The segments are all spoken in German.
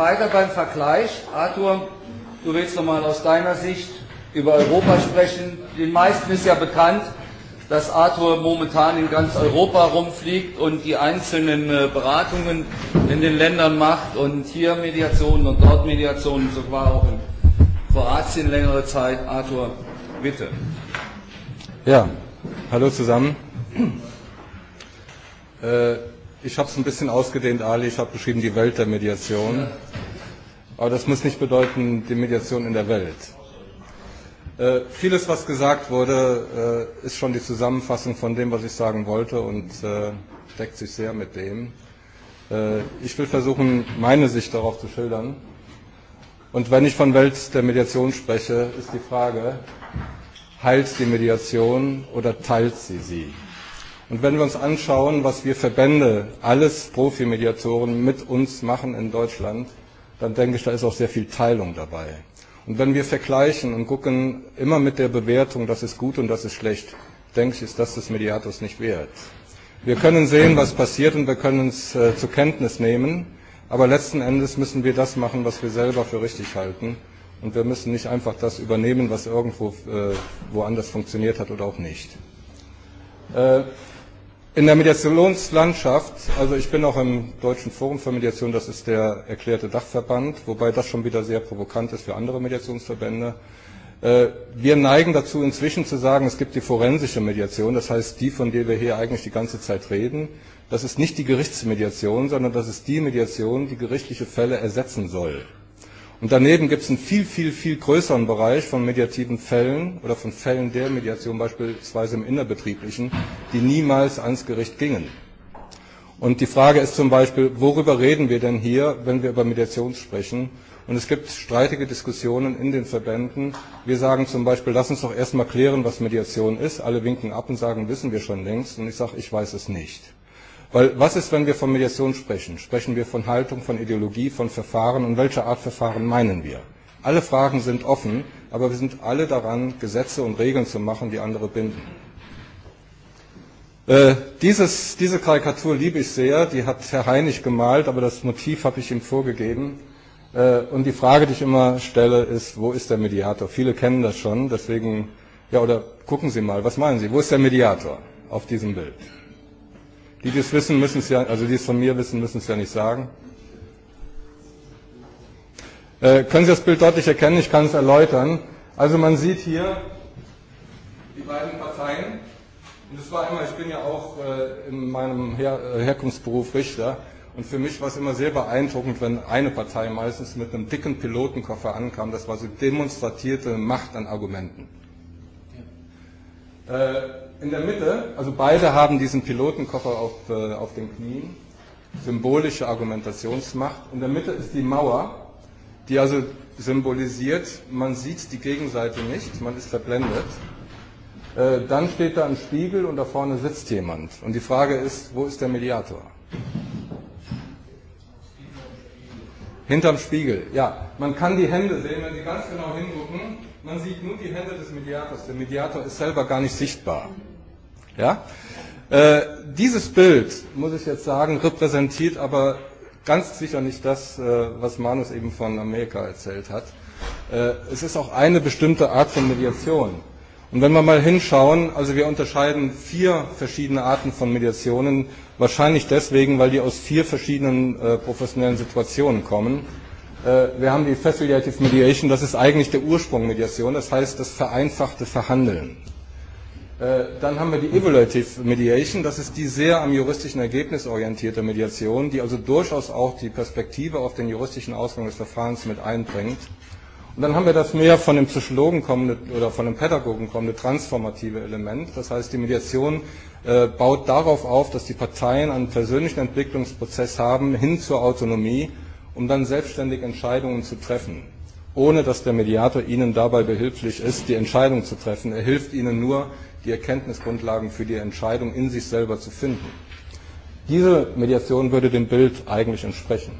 weiter beim Vergleich. Arthur, du willst nochmal aus deiner Sicht über Europa sprechen. Den meisten ist ja bekannt, dass Arthur momentan in ganz Europa rumfliegt und die einzelnen äh, Beratungen in den Ländern macht und hier Mediationen und dort Mediationen, sogar auch in Kroatien längere Zeit. Arthur, bitte. Ja, hallo zusammen. Äh, ich habe es ein bisschen ausgedehnt, Ali. Ich habe beschrieben die Welt der Mediation. Aber das muss nicht bedeuten die Mediation in der Welt. Äh, vieles, was gesagt wurde, äh, ist schon die Zusammenfassung von dem, was ich sagen wollte und äh, deckt sich sehr mit dem. Äh, ich will versuchen, meine Sicht darauf zu schildern. Und wenn ich von Welt der Mediation spreche, ist die Frage, heilt die Mediation oder teilt sie sie? Und wenn wir uns anschauen, was wir Verbände, alles Profimediatoren mit uns machen in Deutschland, dann denke ich, da ist auch sehr viel Teilung dabei. Und wenn wir vergleichen und gucken immer mit der Bewertung, das ist gut und das ist schlecht, denke ich, ist das des Mediators nicht wert. Wir können sehen, was passiert und wir können es äh, zur Kenntnis nehmen, aber letzten Endes müssen wir das machen, was wir selber für richtig halten. Und wir müssen nicht einfach das übernehmen, was irgendwo äh, woanders funktioniert hat oder auch nicht. Äh, in der Mediationslandschaft, also ich bin auch im Deutschen Forum für Mediation, das ist der erklärte Dachverband, wobei das schon wieder sehr provokant ist für andere Mediationsverbände. Äh, wir neigen dazu inzwischen zu sagen, es gibt die forensische Mediation, das heißt die, von der wir hier eigentlich die ganze Zeit reden. Das ist nicht die Gerichtsmediation, sondern das ist die Mediation, die gerichtliche Fälle ersetzen soll. Und daneben gibt es einen viel, viel, viel größeren Bereich von mediativen Fällen oder von Fällen der Mediation, beispielsweise im Innerbetrieblichen, die niemals ans Gericht gingen. Und die Frage ist zum Beispiel, worüber reden wir denn hier, wenn wir über Mediation sprechen? Und es gibt streitige Diskussionen in den Verbänden. Wir sagen zum Beispiel, lass uns doch erstmal klären, was Mediation ist. Alle winken ab und sagen, wissen wir schon längst. Und ich sage, ich weiß es nicht. Weil was ist, wenn wir von Mediation sprechen? Sprechen wir von Haltung, von Ideologie, von Verfahren und welche Art Verfahren meinen wir? Alle Fragen sind offen, aber wir sind alle daran, Gesetze und Regeln zu machen, die andere binden. Äh, dieses, diese Karikatur liebe ich sehr, die hat Herr Heinig gemalt, aber das Motiv habe ich ihm vorgegeben. Äh, und die Frage, die ich immer stelle, ist, wo ist der Mediator? Viele kennen das schon, deswegen, ja, oder gucken Sie mal, was meinen Sie, wo ist der Mediator auf diesem Bild? Die, die es wissen, müssen es ja, also die es von mir wissen, müssen es ja nicht sagen. Äh, können Sie das Bild deutlich erkennen? Ich kann es erläutern. Also man sieht hier die beiden Parteien. Und es war immer, ich bin ja auch äh, in meinem Her äh, Herkunftsberuf Richter. Und für mich war es immer sehr beeindruckend, wenn eine Partei meistens mit einem dicken Pilotenkoffer ankam. Das war so demonstratierte Macht an Argumenten. Äh, in der Mitte, also beide haben diesen Pilotenkoffer auf, äh, auf den Knien, symbolische Argumentationsmacht. In der Mitte ist die Mauer, die also symbolisiert, man sieht die Gegenseite nicht, man ist verblendet. Äh, dann steht da ein Spiegel und da vorne sitzt jemand. Und die Frage ist, wo ist der Mediator? Hinterm Spiegel, ja. Man kann die Hände sehen, wenn Sie ganz genau hingucken, man sieht nur die Hände des Mediators. Der Mediator ist selber gar nicht sichtbar. Ja? Äh, dieses Bild, muss ich jetzt sagen, repräsentiert aber ganz sicher nicht das, äh, was Manus eben von Amerika erzählt hat. Äh, es ist auch eine bestimmte Art von Mediation. Und wenn wir mal hinschauen, also wir unterscheiden vier verschiedene Arten von Mediationen, wahrscheinlich deswegen, weil die aus vier verschiedenen äh, professionellen Situationen kommen. Äh, wir haben die Facilitative Mediation, das ist eigentlich der Ursprung Mediation, das heißt das vereinfachte Verhandeln. Äh, dann haben wir die Evaluative Mediation, das ist die sehr am juristischen Ergebnis orientierte Mediation, die also durchaus auch die Perspektive auf den juristischen Ausgang des Verfahrens mit einbringt. Und dann haben wir das mehr von dem Psychologen kommende oder von dem Pädagogen kommende transformative Element. Das heißt, die Mediation äh, baut darauf auf, dass die Parteien einen persönlichen Entwicklungsprozess haben hin zur Autonomie, um dann selbstständig Entscheidungen zu treffen, ohne dass der Mediator ihnen dabei behilflich ist, die Entscheidung zu treffen. Er hilft ihnen nur, die Erkenntnisgrundlagen für die Entscheidung in sich selber zu finden. Diese Mediation würde dem Bild eigentlich entsprechen.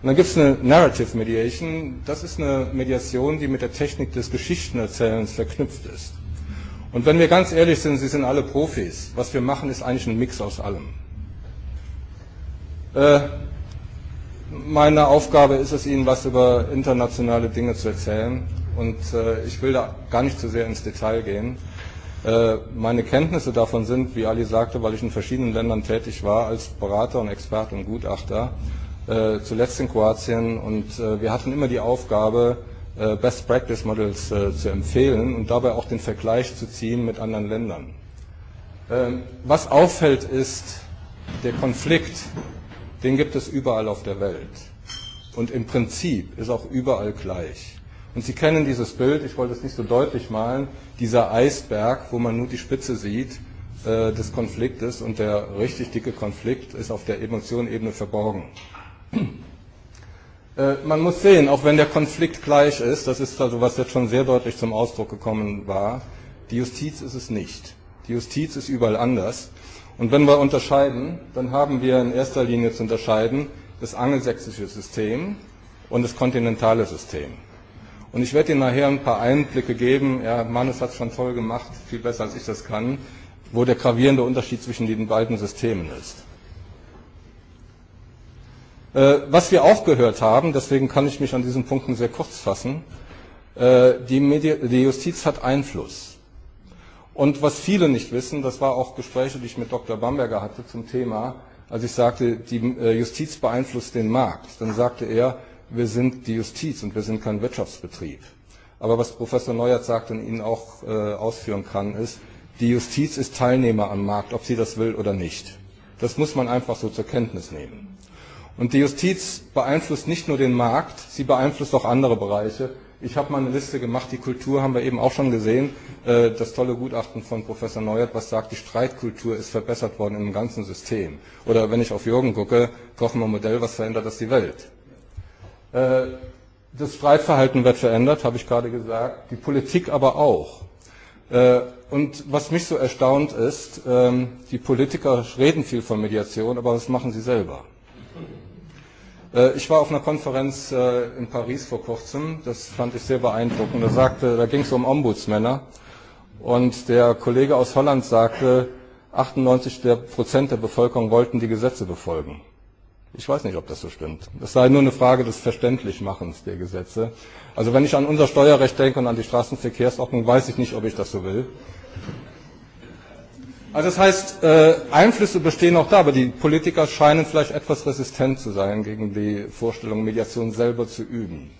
Und dann gibt es eine Narrative Mediation. Das ist eine Mediation, die mit der Technik des Geschichtenerzählens verknüpft ist. Und wenn wir ganz ehrlich sind, Sie sind alle Profis. Was wir machen, ist eigentlich ein Mix aus allem. Äh, meine Aufgabe ist es, Ihnen was über internationale Dinge zu erzählen. Und äh, ich will da gar nicht zu sehr ins Detail gehen. Äh, meine Kenntnisse davon sind, wie Ali sagte, weil ich in verschiedenen Ländern tätig war als Berater und Experte und Gutachter, äh, zuletzt in Kroatien. Und äh, wir hatten immer die Aufgabe, Best Practice Models zu empfehlen und dabei auch den Vergleich zu ziehen mit anderen Ländern. Ähm, was auffällt ist, der Konflikt, den gibt es überall auf der Welt. Und im Prinzip ist auch überall gleich. Und Sie kennen dieses Bild, ich wollte es nicht so deutlich malen, dieser Eisberg, wo man nur die Spitze sieht äh, des Konfliktes und der richtig dicke Konflikt ist auf der Emotionenebene verborgen. Äh, man muss sehen, auch wenn der Konflikt gleich ist, das ist also was jetzt schon sehr deutlich zum Ausdruck gekommen war, die Justiz ist es nicht. Die Justiz ist überall anders. Und wenn wir unterscheiden, dann haben wir in erster Linie zu unterscheiden das angelsächsische System und das kontinentale System. Und ich werde Ihnen nachher ein paar Einblicke geben. Ja, Mannes hat es schon toll gemacht, viel besser als ich das kann, wo der gravierende Unterschied zwischen den beiden Systemen ist. Äh, was wir auch gehört haben, deswegen kann ich mich an diesen Punkten sehr kurz fassen, äh, die, Medi die Justiz hat Einfluss. Und was viele nicht wissen, das war auch Gespräche, die ich mit Dr. Bamberger hatte zum Thema, als ich sagte, die äh, Justiz beeinflusst den Markt, dann sagte er, wir sind die Justiz und wir sind kein Wirtschaftsbetrieb. Aber was Professor Neuert sagt und Ihnen auch äh, ausführen kann, ist, die Justiz ist Teilnehmer am Markt, ob sie das will oder nicht. Das muss man einfach so zur Kenntnis nehmen. Und die Justiz beeinflusst nicht nur den Markt, sie beeinflusst auch andere Bereiche. Ich habe mal eine Liste gemacht, die Kultur haben wir eben auch schon gesehen, äh, das tolle Gutachten von Professor Neuert, was sagt, die Streitkultur ist verbessert worden im ganzen System. Oder wenn ich auf Jürgen gucke, brauchen wir ein Modell, was verändert das die Welt. Äh, das Streitverhalten wird verändert, habe ich gerade gesagt, die Politik aber auch. Äh, und was mich so erstaunt ist, ähm, die Politiker reden viel von Mediation, aber was machen sie selber? Äh, ich war auf einer Konferenz in Paris vor kurzem, das fand ich sehr beeindruckend. Da, sagte, da ging es um Ombudsmänner und der Kollege aus Holland sagte, 98 Prozent der Bevölkerung wollten die Gesetze befolgen. Ich weiß nicht, ob das so stimmt. Es sei nur eine Frage des Verständlichmachens der Gesetze. Also wenn ich an unser Steuerrecht denke und an die Straßenverkehrsordnung, weiß ich nicht, ob ich das so will. Also das heißt, äh, Einflüsse bestehen auch da, aber die Politiker scheinen vielleicht etwas resistent zu sein gegen die Vorstellung, Mediation selber zu üben.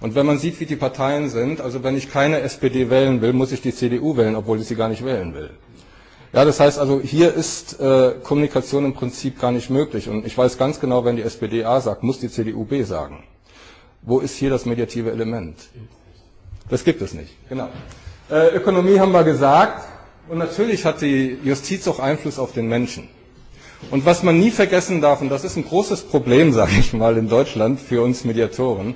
Und wenn man sieht, wie die Parteien sind, also wenn ich keine SPD wählen will, muss ich die CDU wählen, obwohl ich sie gar nicht wählen will. Ja, das heißt also, hier ist äh, Kommunikation im Prinzip gar nicht möglich. Und ich weiß ganz genau, wenn die SPD A sagt, muss die CDU B sagen. Wo ist hier das mediative Element? Das gibt es nicht, genau. Äh, Ökonomie haben wir gesagt. Und natürlich hat die Justiz auch Einfluss auf den Menschen. Und was man nie vergessen darf, und das ist ein großes Problem, sage ich mal, in Deutschland für uns Mediatoren,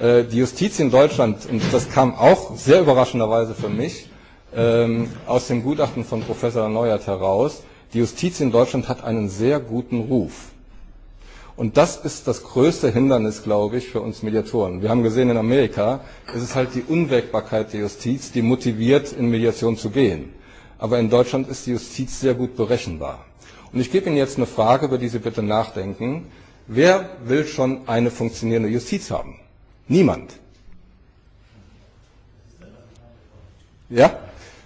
äh, die Justiz in Deutschland, und das kam auch sehr überraschenderweise für mich, ähm, aus dem Gutachten von Professor Neuert heraus, die Justiz in Deutschland hat einen sehr guten Ruf. Und das ist das größte Hindernis, glaube ich, für uns Mediatoren. Wir haben gesehen, in Amerika ist es halt die Unwägbarkeit der Justiz, die motiviert, in Mediation zu gehen. Aber in Deutschland ist die Justiz sehr gut berechenbar. Und ich gebe Ihnen jetzt eine Frage, über die Sie bitte nachdenken. Wer will schon eine funktionierende Justiz haben? Niemand. Ja?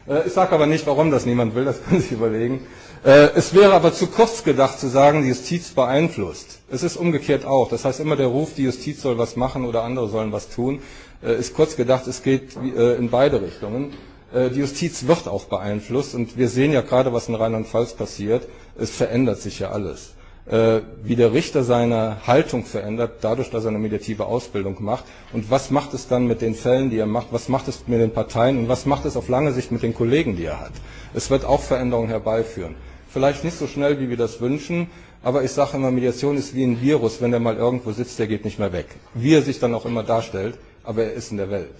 Äh, ich sage aber nicht, warum das niemand will, das können Sie überlegen. Äh, es wäre aber zu kurz gedacht zu sagen, die Justiz beeinflusst. Es ist umgekehrt auch. Das heißt immer der Ruf, die Justiz soll was machen oder andere sollen was tun, äh, ist kurz gedacht, es geht in beide Richtungen. Die Justiz wird auch beeinflusst und wir sehen ja gerade, was in Rheinland-Pfalz passiert. Es verändert sich ja alles. Äh, wie der Richter seine Haltung verändert, dadurch, dass er eine mediative Ausbildung macht. Und was macht es dann mit den Fällen, die er macht? Was macht es mit den Parteien? Und was macht es auf lange Sicht mit den Kollegen, die er hat? Es wird auch Veränderungen herbeiführen. Vielleicht nicht so schnell, wie wir das wünschen, aber ich sage immer, Mediation ist wie ein Virus. Wenn er mal irgendwo sitzt, der geht nicht mehr weg. Wie er sich dann auch immer darstellt, aber er ist in der Welt.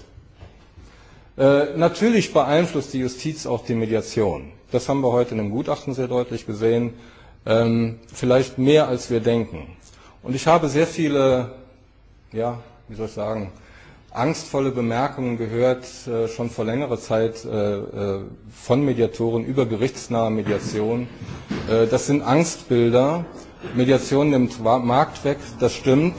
Äh, natürlich beeinflusst die Justiz auch die Mediation. Das haben wir heute in dem Gutachten sehr deutlich gesehen. Ähm, vielleicht mehr als wir denken. Und ich habe sehr viele, ja, wie soll ich sagen, angstvolle Bemerkungen gehört, äh, schon vor längerer Zeit äh, äh von Mediatoren über gerichtsnahe Mediation. Äh, das sind Angstbilder Mediation nimmt Markt weg, das stimmt.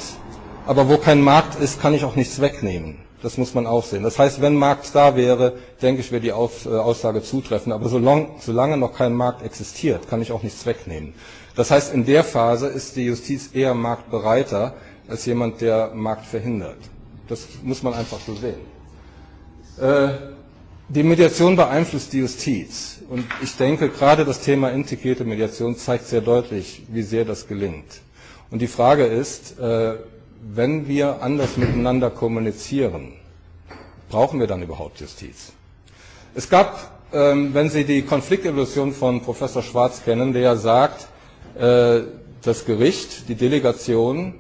Aber wo kein Markt ist, kann ich auch nichts wegnehmen. Das muss man auch sehen. Das heißt, wenn Markt da wäre, denke ich, wäre die äh, Aussage zutreffend. Aber solange noch kein Markt existiert, kann ich auch nichts wegnehmen. Das heißt, in der Phase ist die Justiz eher marktbereiter als jemand, der Markt verhindert. Das muss man einfach so sehen. Äh, die Mediation beeinflusst die Justiz. Und ich denke, gerade das Thema integrierte Mediation zeigt sehr deutlich, wie sehr das gelingt. Und die Frage ist, äh, wenn wir anders miteinander kommunizieren, brauchen wir dann überhaupt Justiz? Es gab, ähm, wenn Sie die Konfliktevolution von Professor Schwarz kennen, der sagt, äh, das Gericht, die Delegation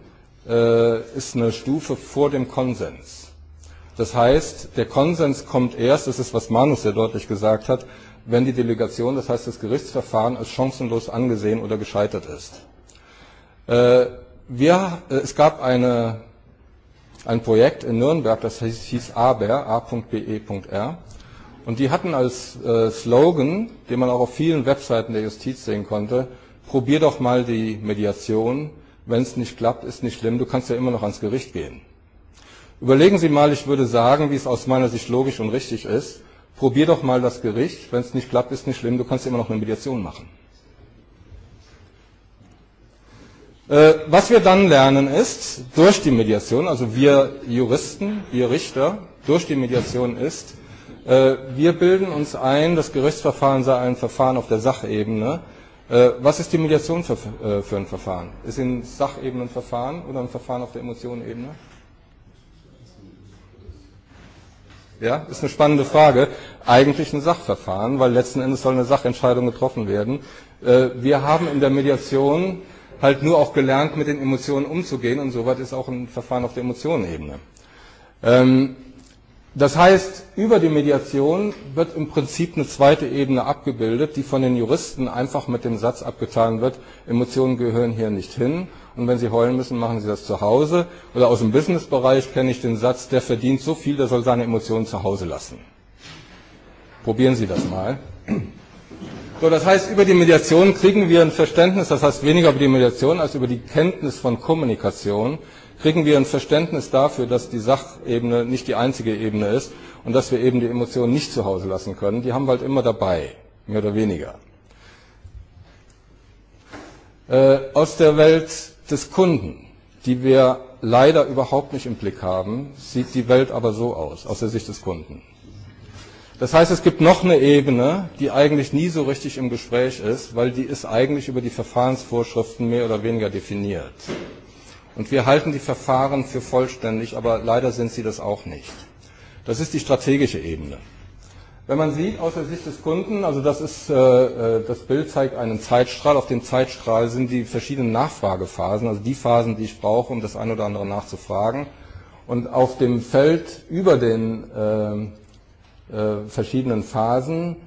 äh, ist eine Stufe vor dem Konsens. Das heißt, der Konsens kommt erst, das ist, was Manus sehr deutlich gesagt hat, wenn die Delegation, das heißt das Gerichtsverfahren, als chancenlos angesehen oder gescheitert ist. Wir, äh, es gab eine, ein Projekt in Nürnberg, das hieß, hieß ABER, a.be.r. Und die hatten als äh, Slogan, den man auch auf vielen Webseiten der Justiz sehen konnte, probier doch mal die Mediation. Wenn es nicht klappt, ist nicht schlimm, du kannst ja immer noch ans Gericht gehen. Überlegen Sie mal, ich würde sagen, wie es aus meiner Sicht logisch und richtig ist, probier doch mal das Gericht, wenn es nicht klappt, ist nicht schlimm, du kannst immer noch eine Mediation machen. Äh, was wir dann lernen ist, durch die Mediation, also wir Juristen, wir Richter, durch die Mediation ist, äh, wir bilden uns ein, das Gerichtsverfahren sei ein Verfahren auf der Sachebene. Äh, was ist die Mediation für, für ein Verfahren? Ist in Sachebene ein Verfahren oder ein Verfahren auf der Emotionenebene? Ja, ist eine spannende Frage. Eigentlich ein Sachverfahren, weil letzten Endes soll eine Sachentscheidung getroffen werden. Wir haben in der Mediation halt nur auch gelernt, mit den Emotionen umzugehen und soweit ist auch ein Verfahren auf der Emotionenebene. Ähm, das heißt, über die Mediation wird im Prinzip eine zweite Ebene abgebildet, die von den Juristen einfach mit dem Satz abgetan wird, Emotionen gehören hier nicht hin und wenn Sie heulen müssen, machen Sie das zu Hause. Oder aus dem Businessbereich kenne ich den Satz, der verdient so viel, der soll seine Emotionen zu Hause lassen. Probieren Sie das mal. So, das heißt, über die Mediation kriegen wir ein Verständnis, das heißt weniger über die Mediation als über die Kenntnis von Kommunikation, kriegen wir ein Verständnis dafür, dass die Sachebene nicht die einzige Ebene ist und dass wir eben die Emotionen nicht zu Hause lassen können. Die haben wir halt immer dabei, mehr oder weniger. Äh, aus der Welt des Kunden, die wir leider überhaupt nicht im Blick haben, sieht die Welt aber so aus, aus der Sicht des Kunden. Das heißt, es gibt noch eine Ebene, die eigentlich nie so richtig im Gespräch ist, weil die ist eigentlich über die Verfahrensvorschriften mehr oder weniger definiert. Und wir halten die Verfahren für vollständig, aber leider sind sie das auch nicht. Das ist die strategische Ebene. Wenn man sieht aus der Sicht des Kunden, also das ist, äh, äh das Bild zeigt einen Zeitstrahl. Auf dem Zeitstrahl sind die verschiedenen Nachfragephasen, also die Phasen, die ich brauche, um das eine oder andere nachzufragen. Und auf dem Feld über den äh, äh, verschiedenen Phasen.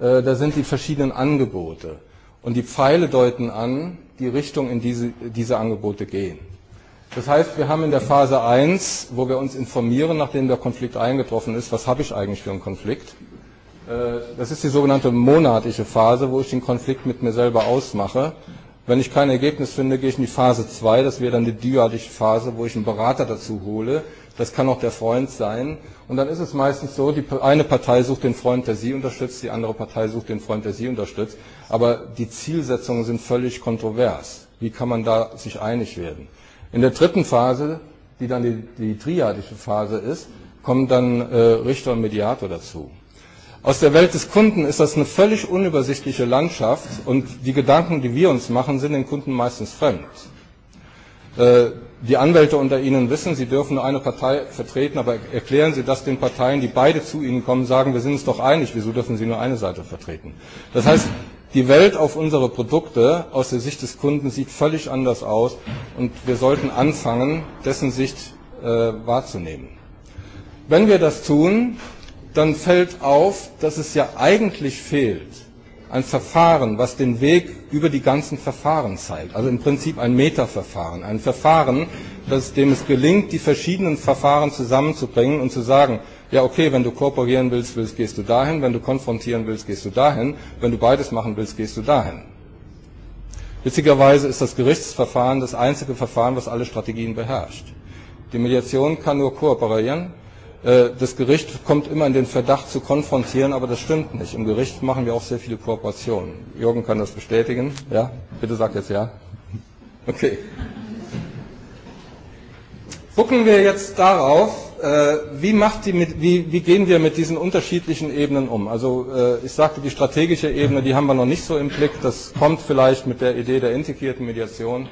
Äh, da sind die verschiedenen Angebote. Und die Pfeile deuten an, die Richtung, in diese diese Angebote gehen. Das heißt, wir haben in der Phase 1, wo wir uns informieren, nachdem der Konflikt eingetroffen ist, was habe ich eigentlich für einen Konflikt? Äh, das ist die sogenannte monatliche Phase, wo ich den Konflikt mit mir selber ausmache. Wenn ich kein Ergebnis finde, gehe ich in die Phase 2, das wäre dann die dyadische Phase, wo ich einen Berater dazu hole. Das kann auch der Freund sein. Und dann ist es meistens so, die eine Partei sucht den Freund, der sie unterstützt, die andere Partei sucht den Freund, der sie unterstützt. Aber die Zielsetzungen sind völlig kontrovers. Wie kann man da sich einig werden? In der dritten Phase, die dann die, die triadische Phase ist, kommen dann äh, Richter und Mediator dazu. Aus der Welt des Kunden ist das eine völlig unübersichtliche Landschaft und die Gedanken, die wir uns machen, sind den Kunden meistens fremd. Äh, die Anwälte unter Ihnen wissen, Sie dürfen nur eine Partei vertreten, aber erklären Sie das den Parteien, die beide zu Ihnen kommen, sagen, wir sind uns doch einig, wieso dürfen Sie nur eine Seite vertreten? Das heißt, die Welt auf unsere Produkte aus der Sicht des Kunden sieht völlig anders aus und wir sollten anfangen, dessen Sicht äh, wahrzunehmen. Wenn wir das tun, dann fällt auf, dass es ja eigentlich fehlt ein Verfahren, was den Weg über die ganzen Verfahren zeigt. Also im Prinzip ein Metaverfahren. Ein Verfahren, das, dem es gelingt, die verschiedenen Verfahren zusammenzubringen und zu sagen, ja okay, wenn du kooperieren willst, willst, gehst du dahin, wenn du konfrontieren willst, gehst du dahin, wenn du beides machen willst, gehst du dahin. Witzigerweise ist das Gerichtsverfahren das einzige Verfahren, was alle Strategien beherrscht. Die Mediation kann nur kooperieren. Äh, das Gericht kommt immer in den Verdacht zu konfrontieren, aber das stimmt nicht. Im Gericht machen wir auch sehr viele Kooperationen. Jürgen kann das bestätigen. Ja, bitte sag jetzt ja. Okay. Gucken wir jetzt darauf, äh, wie, macht die mit, wie, wie gehen wir mit diesen unterschiedlichen Ebenen um? Also äh, ich sagte, die strategische Ebene, die haben wir noch nicht so im Blick. Das kommt vielleicht mit der Idee der integrierten Mediation.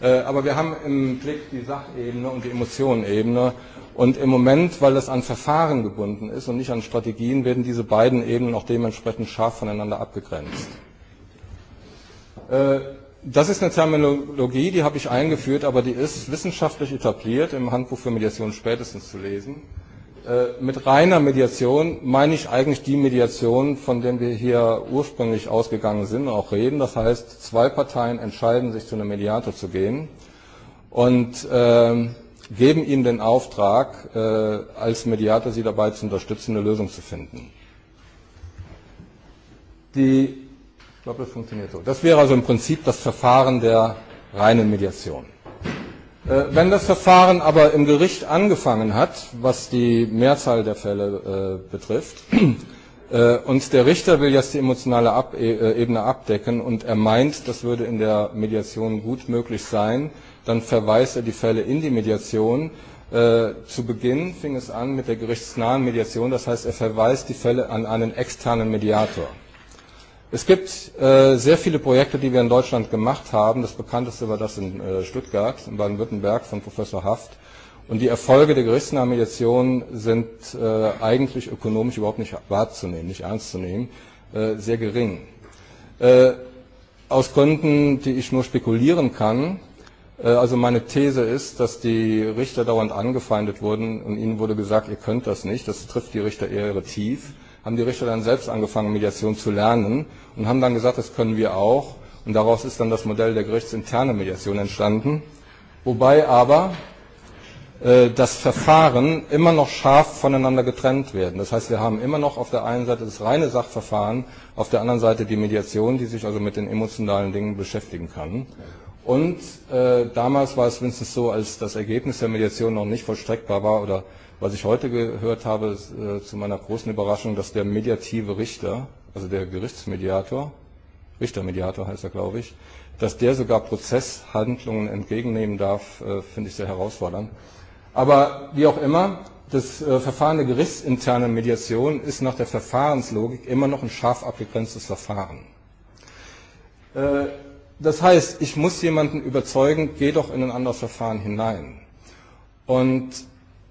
Äh, aber wir haben im Blick die Sachebene und die Emotionenebene. Und im Moment, weil das an Verfahren gebunden ist und nicht an Strategien, werden diese beiden Ebenen auch dementsprechend scharf voneinander abgegrenzt. Äh, das ist eine Terminologie, die habe ich eingeführt, aber die ist wissenschaftlich etabliert, im Handbuch für Mediation spätestens zu lesen. Äh, mit reiner Mediation meine ich eigentlich die Mediation, von der wir hier ursprünglich ausgegangen sind und auch reden. Das heißt, zwei Parteien entscheiden sich zu einem Mediator zu gehen und äh, geben ihm den Auftrag, äh, als Mediator sie dabei zu unterstützen, eine Lösung zu finden. Die ich glaube, das funktioniert so. Das wäre also im Prinzip das Verfahren der reinen Mediation. Äh, wenn das Verfahren aber im Gericht angefangen hat, was die Mehrzahl der Fälle äh, betrifft, äh, und der Richter will jetzt die emotionale Ebene abdecken und er meint, das würde in der Mediation gut möglich sein, dann verweist er die Fälle in die Mediation. Zu Beginn fing es an mit der gerichtsnahen Mediation, das heißt, er verweist die Fälle an einen externen Mediator. Es gibt äh, sehr viele Projekte, die wir in Deutschland gemacht haben. Das bekannteste war das in äh, Stuttgart, in Baden-Württemberg von Professor Haft. Und die Erfolge der gerichtsnahen Mediation sind äh, eigentlich ökonomisch überhaupt nicht wahrzunehmen, nicht ernst zu nehmen, äh, sehr gering. Äh, aus Gründen, die ich nur spekulieren kann, äh, also meine These ist, dass die Richter dauernd angefeindet wurden und ihnen wurde gesagt, ihr könnt das nicht, das trifft die Richter eher tief haben die Richter dann selbst angefangen, Mediation zu lernen und haben dann gesagt, das können wir auch. Und daraus ist dann das Modell der gerichtsinterne Mediation entstanden. Wobei aber äh, das Verfahren immer noch scharf voneinander getrennt werden. Das heißt, wir haben immer noch auf der einen Seite das reine Sachverfahren, auf der anderen Seite die Mediation, die sich also mit den emotionalen Dingen beschäftigen kann. Und äh, damals war es wenigstens so, als das Ergebnis der Mediation noch nicht vollstreckbar war oder was ich heute gehört habe, ist äh, zu meiner großen Überraschung, dass der mediative Richter, also der Gerichtsmediator, Richtermediator heißt er, glaube ich, dass der sogar Prozesshandlungen entgegennehmen darf, äh, finde ich sehr herausfordernd. Aber wie auch immer, das äh, Verfahren der gerichtsinternen Mediation ist nach der Verfahrenslogik immer noch ein scharf abgegrenztes Verfahren. Äh, das heißt, ich muss jemanden überzeugen, geh doch in ein anderes Verfahren hinein. Und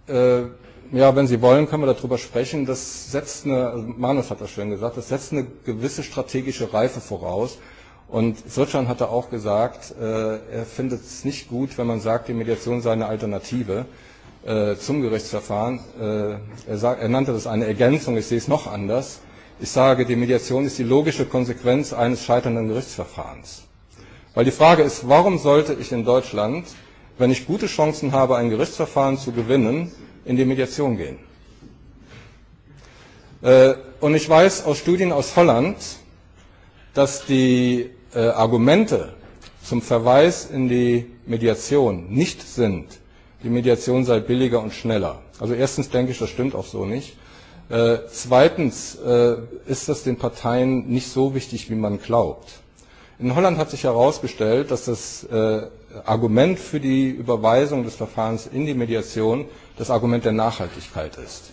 äh, ja, wenn Sie wollen, können wir darüber sprechen. Das setzt eine, also Manus hat das schön gesagt, das setzt eine gewisse strategische Reife voraus. Und Sirchan hatte auch gesagt, äh, er findet es nicht gut, wenn man sagt, die Mediation sei eine Alternative äh, zum Gerichtsverfahren. Äh, er, sagt, er nannte das eine Ergänzung, ich sehe es noch anders. Ich sage, die Mediation ist die logische Konsequenz eines scheiternden Gerichtsverfahrens. Weil die Frage ist, warum sollte ich in Deutschland wenn ich gute Chancen habe, ein Gerichtsverfahren zu gewinnen, in die Mediation gehen. Äh, und ich weiß aus Studien aus Holland, dass die äh, Argumente zum Verweis in die Mediation nicht sind, die Mediation sei billiger und schneller. Also erstens denke ich, das stimmt auch so nicht. Äh, zweitens ist das den Parteien nicht so wichtig, wie man glaubt. In Holland hat sich herausgestellt, dass das Argument für die Überweisung des Verfahrens in die Mediation das Argument der Nachhaltigkeit ist.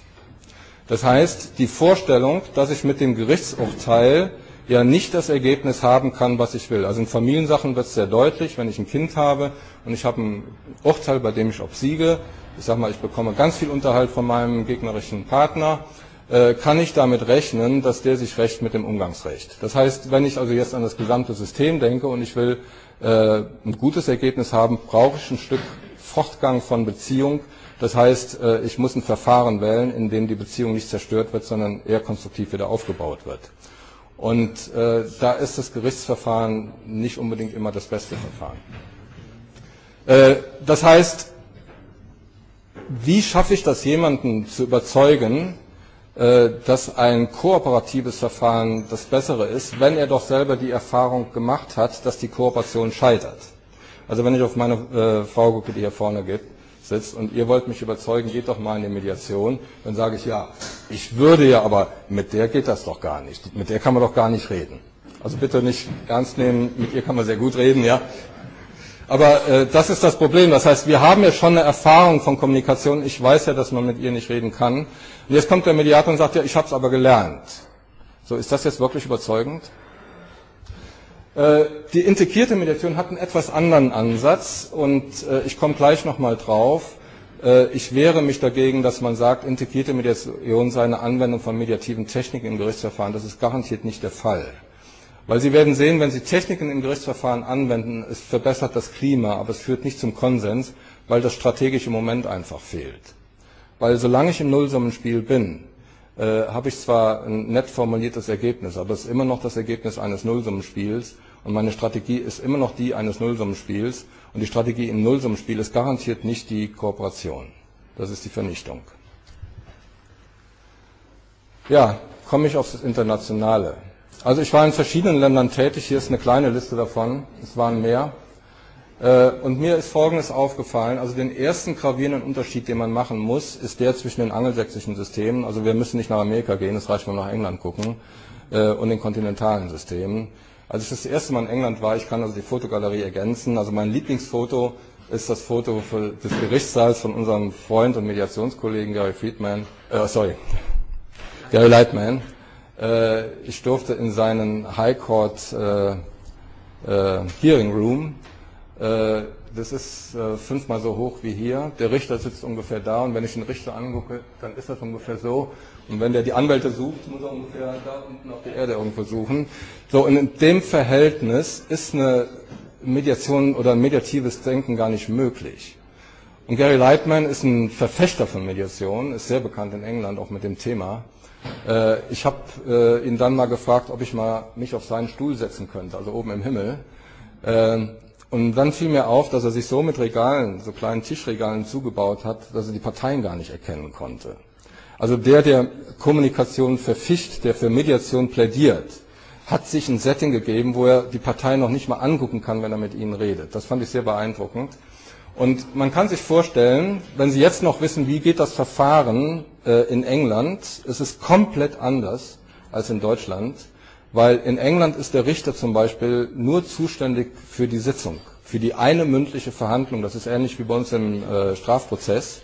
Das heißt, die Vorstellung, dass ich mit dem Gerichtsurteil ja nicht das Ergebnis haben kann, was ich will. Also in Familiensachen wird es sehr deutlich, wenn ich ein Kind habe und ich habe ein Urteil, bei dem ich obsiege, ich sage mal, ich bekomme ganz viel Unterhalt von meinem gegnerischen Partner, äh, kann ich damit rechnen, dass der sich recht mit dem Umgangsrecht. Das heißt, wenn ich also jetzt an das gesamte System denke und ich will äh, ein gutes Ergebnis haben, brauche ich ein Stück Fortgang von Beziehung. Das heißt, äh, ich muss ein Verfahren wählen, in dem die Beziehung nicht zerstört wird, sondern eher konstruktiv wieder aufgebaut wird. Und äh, da ist das Gerichtsverfahren nicht unbedingt immer das beste Verfahren. Äh, das heißt, wie schaffe ich das, jemanden zu überzeugen, dass ein kooperatives Verfahren das bessere ist, wenn er doch selber die Erfahrung gemacht hat, dass die Kooperation scheitert. Also wenn ich auf meine Frau gucke, die hier vorne geht, sitzt und ihr wollt mich überzeugen, geht doch mal in die Mediation, dann sage ich ja, ich würde ja, aber mit der geht das doch gar nicht. Mit der kann man doch gar nicht reden. Also bitte nicht ernst nehmen, mit ihr kann man sehr gut reden, ja. Aber äh, das ist das Problem. Das heißt, wir haben ja schon eine Erfahrung von Kommunikation. Ich weiß ja, dass man mit ihr nicht reden kann. Und jetzt kommt der Mediator und sagt, ja, ich habe es aber gelernt. So, ist das jetzt wirklich überzeugend? Äh, die integrierte Mediation hat einen etwas anderen Ansatz und äh, ich komme gleich nochmal drauf. Äh, ich wehre mich dagegen, dass man sagt, integrierte Mediation sei eine Anwendung von mediativen Techniken im Gerichtsverfahren. Das ist garantiert nicht der Fall. Weil Sie werden sehen, wenn Sie Techniken im Gerichtsverfahren anwenden, es verbessert das Klima, aber es führt nicht zum Konsens, weil das strategische Moment einfach fehlt. Weil solange ich im Nullsummenspiel bin, äh, habe ich zwar ein nett formuliertes Ergebnis, aber es ist immer noch das Ergebnis eines Nullsummenspiels und meine Strategie ist immer noch die eines Nullsummenspiels und die Strategie im Nullsummenspiel ist garantiert nicht die Kooperation. Das ist die Vernichtung. Ja, komme ich auf das Internationale. Also ich war in verschiedenen Ländern tätig, hier ist eine kleine Liste davon, es waren mehr. Äh, und mir ist Folgendes aufgefallen, also den ersten gravierenden Unterschied, den man machen muss, ist der zwischen den angelsächsischen Systemen, also wir müssen nicht nach Amerika gehen, es reicht, wir nach England gucken, äh, und den kontinentalen Systemen. Als ich das erste Mal in England war, ich kann also die Fotogalerie ergänzen, also mein Lieblingsfoto ist das Foto des Gerichtssaals von unserem Freund und Mediationskollegen Gary Friedman, äh, sorry, Gary Lightman. Äh, ich durfte in seinen High Court äh, äh, Hearing Room. Äh, das ist äh, fünfmal so hoch wie hier. Der Richter sitzt ungefähr da und wenn ich den Richter angucke, dann ist das ungefähr so. Und wenn der die Anwälte sucht, muss er ungefähr da unten auf der Erde irgendwo suchen. So, und in dem Verhältnis ist eine Mediation oder ein mediatives Denken gar nicht möglich. Und Gary Lightman ist ein Verfechter von Mediation, ist sehr bekannt in England auch mit dem Thema. Äh, ich habe äh, ihn dann mal gefragt, ob ich mal mich auf seinen Stuhl setzen könnte, also oben im Himmel. Äh, und dann fiel mir auf, dass er sich so mit Regalen, so kleinen Tischregalen zugebaut hat, dass er die Parteien gar nicht erkennen konnte. Also der, der Kommunikation verfischt, der für Mediation plädiert, hat sich ein Setting gegeben, wo er die Parteien noch nicht mal angucken kann, wenn er mit ihnen redet. Das fand ich sehr beeindruckend. Und man kann sich vorstellen, wenn Sie jetzt noch wissen, wie geht das Verfahren äh, in England, es ist komplett anders als in Deutschland, weil in England ist der Richter zum Beispiel nur zuständig für die Sitzung, für die eine mündliche Verhandlung. Das ist ähnlich wie bei uns im äh, Strafprozess.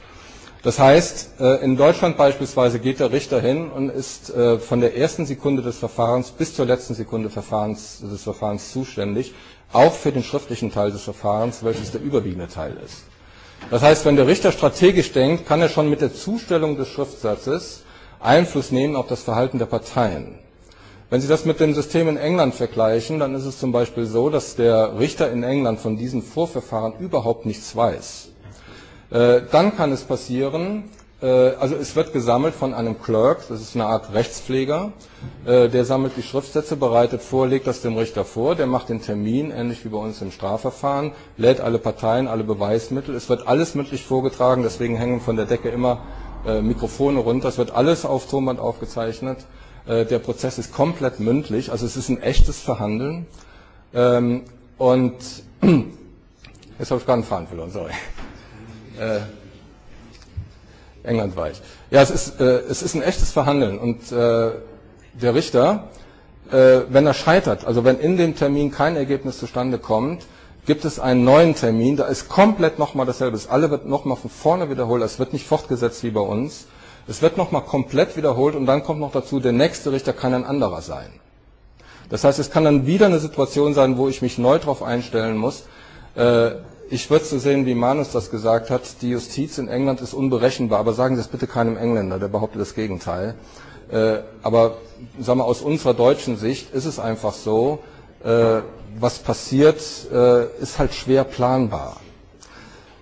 Das heißt, äh, in Deutschland beispielsweise geht der Richter hin und ist äh, von der ersten Sekunde des Verfahrens bis zur letzten Sekunde des Verfahrens zuständig auch für den schriftlichen Teil des Verfahrens, welches der überwiegende Teil ist. Das heißt, wenn der Richter strategisch denkt, kann er schon mit der Zustellung des Schriftsatzes Einfluss nehmen auf das Verhalten der Parteien. Wenn Sie das mit dem System in England vergleichen, dann ist es zum Beispiel so, dass der Richter in England von diesen Vorverfahren überhaupt nichts weiß. Äh, dann kann es passieren, äh, also es wird gesammelt von einem Clerk, das ist eine Art Rechtspfleger, äh, der sammelt die Schriftsätze, bereitet vor, legt das dem Richter vor, der macht den Termin, ähnlich wie bei uns im Strafverfahren, lädt alle Parteien, alle Beweismittel, es wird alles mündlich vorgetragen, deswegen hängen von der Decke immer Mikrofone runter, es wird alles auf Tonband aufgezeichnet, der Prozess ist komplett mündlich, also es ist ein echtes Verhandeln. Ähm, und jetzt habe ich gerade einen Faden verloren, sorry. England war ich. Ja, es ist, äh, es ist ein echtes Verhandeln und äh, der Richter, äh, wenn er scheitert, also wenn in dem Termin kein Ergebnis zustande kommt, gibt es einen neuen Termin, da ist komplett nochmal dasselbe. Das alle wird nochmal von vorne wiederholt, es wird nicht fortgesetzt wie bei uns. Es wird nochmal komplett wiederholt und dann kommt noch dazu, der nächste Richter kann ein anderer sein. Das heißt, es kann dann wieder eine Situation sein, wo ich mich neu darauf einstellen muss. Äh, ich würde so sehen, wie Manus das gesagt hat, die Justiz in England ist unberechenbar, aber sagen Sie es bitte keinem Engländer, der behauptet das Gegenteil. Äh, aber sagen wir, aus unserer deutschen Sicht ist es einfach so, äh, was passiert, äh, ist halt schwer planbar.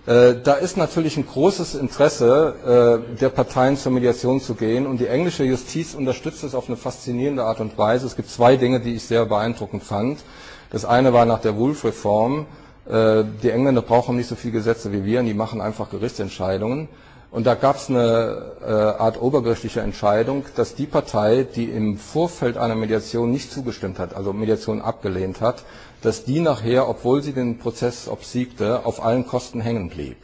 Äh, da ist natürlich ein großes Interesse äh, der Parteien zur Mediation zu gehen und die englische Justiz unterstützt es auf eine faszinierende Art und Weise. Es gibt zwei Dinge, die ich sehr beeindruckend fand. Das eine war nach der Wolf-Reform, die Engländer brauchen nicht so viele Gesetze wie wir, und die machen einfach Gerichtsentscheidungen. Und da gab es eine äh, Art obergerichtliche Entscheidung, dass die Partei, die im Vorfeld einer Mediation nicht zugestimmt hat, also Mediation abgelehnt hat, dass die nachher, obwohl sie den Prozess obsiegte, auf allen Kosten hängen blieb.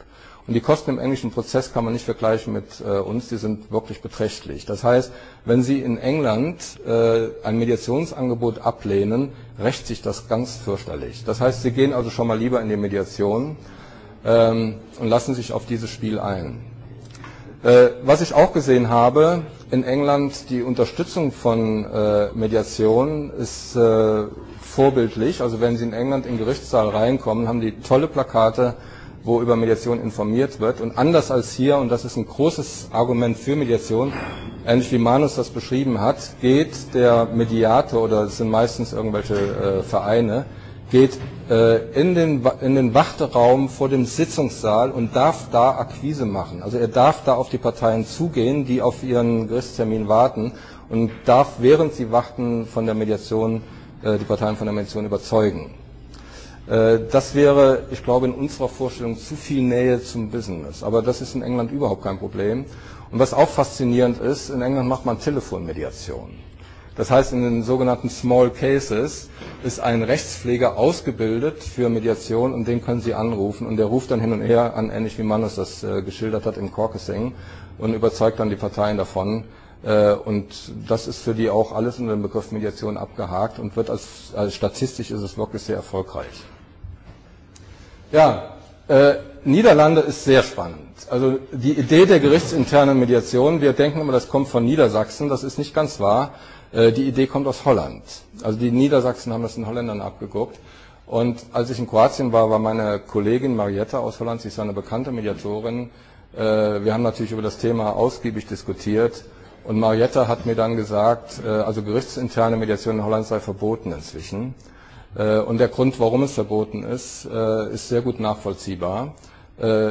Und die Kosten im englischen Prozess kann man nicht vergleichen mit äh, uns, die sind wirklich beträchtlich. Das heißt, wenn Sie in England äh, ein Mediationsangebot ablehnen, rächt sich das ganz fürchterlich. Das heißt, Sie gehen also schon mal lieber in die Mediation ähm, und lassen sich auf dieses Spiel ein. Äh, was ich auch gesehen habe, in England die Unterstützung von äh, Mediation ist äh, vorbildlich. Also wenn Sie in England in den Gerichtssaal reinkommen, haben die tolle Plakate, wo über Mediation informiert wird. Und anders als hier, und das ist ein großes Argument für Mediation, ähnlich wie Manus das beschrieben hat, geht der Mediator, oder es sind meistens irgendwelche äh, Vereine, geht äh, in, den, in den Warteraum vor dem Sitzungssaal und darf da Akquise machen. Also er darf da auf die Parteien zugehen, die auf ihren Gerichtstermin warten und darf, während sie warten, von der Mediation, äh, die Parteien von der Mediation überzeugen. Äh, das wäre, ich glaube, in unserer Vorstellung zu viel Nähe zum Business. Aber das ist in England überhaupt kein Problem. Und was auch faszinierend ist, in England macht man Telefonmediation. Das heißt, in den sogenannten Small Cases ist ein Rechtspfleger ausgebildet für Mediation und den können Sie anrufen und der ruft dann hin und her an, ähnlich wie Mannes das äh, geschildert hat im Caucusing und überzeugt dann die Parteien davon. Äh, und das ist für die auch alles unter dem Begriff Mediation abgehakt und wird als, als statistisch ist es wirklich sehr erfolgreich. Ja, äh, Niederlande ist sehr spannend. Also die Idee der gerichtsinternen Mediation, wir denken immer, das kommt von Niedersachsen, das ist nicht ganz wahr. Äh, die Idee kommt aus Holland. Also die Niedersachsen haben das den Holländern abgeguckt. Und als ich in Kroatien war, war meine Kollegin Marietta aus Holland, sie ist eine bekannte Mediatorin. Äh, wir haben natürlich über das Thema ausgiebig diskutiert. Und Marietta hat mir dann gesagt, äh, also gerichtsinterne Mediation in Holland sei verboten inzwischen. Und der Grund, warum es verboten ist, ist sehr gut nachvollziehbar.